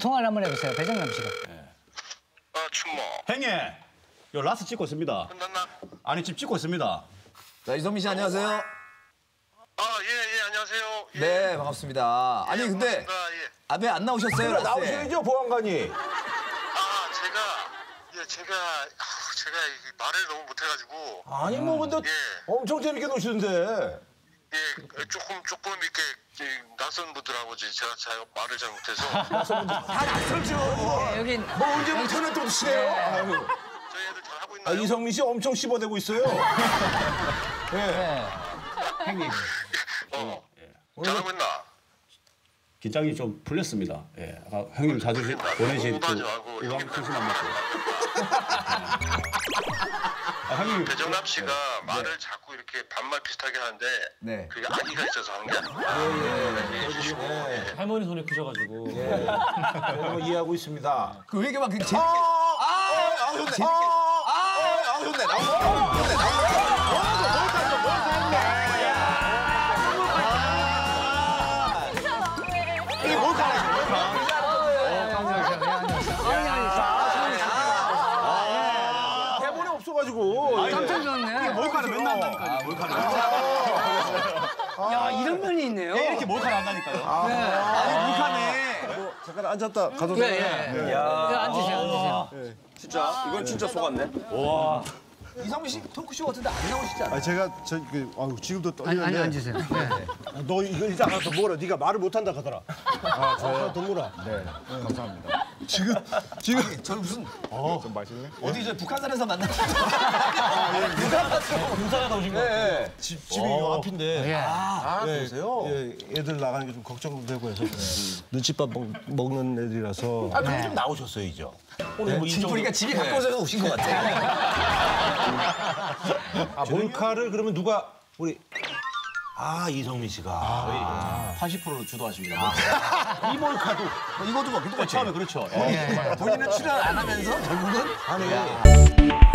통화를 한번 해보세요. 배정남 씨가. 아 춘모 행예. 요 라스 찍고 있습니다. 끝났나? 아니 지금 찍고 있습니다. 자 이성민 씨 안녕하세요. 아 예 예 안녕하세요. 예, 네 반갑습니다. 아니 예, 근데 반갑습니다. 예. 아왜 안 나오셨어요? 라스에? 나오셔야죠 보안관이. 아 제가 예 제가 아, 제가 이 말을 너무 못해 가지고 아니 뭐 근데 예. 엄청 재밌게 노시는데. 예 조금 조금 이렇게 이 낯선 분들하고 제가 잘 말을 잘 못해서 다 낯설죠. 네, 여긴 뭐 언제부터 전화 또 치네요. 아유. 저희 애들 잘 하고 아, 있나요? 이성민 씨 엄청 씹어대고 있어요. 예. 네. 어 잘하고 있나? 긴장이 좀 풀렸습니다. 예. 아까 형님 자주 보내신 그 우왕 형님 통신한 맛도. 아, 형님 배정남 씨가 말을 자꾸 이렇게 반말 비슷하게 하는데 네. 그게 아기가 있어서 하는 게 아니고 예, 해주시고 예. 할머니 손에 크셔가지고. 그런 거 이해하고 있습니다. 그왜 이렇게 막 재밌게? 아, 아, 아, 아, 재밌게. 아, 아, 아, 좋네. 나오. 좋네. 나오. 없어가지고. 깜짝 놀랐네. 몰카를 맨날 한다니까요. 몰카를. 야, 이런 면이 있네요. 예, 이렇게 몰카를 한다니까요. 네. 아니 북한에. 잠깐 앉았다 가도 예, 예. 예, 앉으세요, 앉으세요. 진짜 이건 진짜 속았네. 이성민 씨 토크쇼 같은데 안 나오시지 않아요? 아 제가 저 그, 아유, 지금도 아니, 아니, 떨리는데 앉으세요. 네. 너 이거 일단 가서 뭐라 네가 말을 못한다 하더라 아 저요? 동물아 지금 저는 무슨 좀 맛있네 어디 저 북한산에서 만났죠? 군산에다 오신 거. 네. 집, 집이 요 앞인데 예. 아, 예, 그러세요? 예, 애들 나가는 게 좀 걱정되고 해서 눈칫밥 먹, 먹는 애들이라서 아, 그럼 좀 나오셨어요,죠. 오늘 뭐 진돌이가 집에 갖고 오셔서 오신 것 같아요. 아, 몰카를 그러면 누가 우리 아 이성민 씨가. 80%로 주도하십니다. 이 몰카도 이것도 뭐 누가 처음에 그렇죠. 본인은 출연 안 하면서 결국은 아니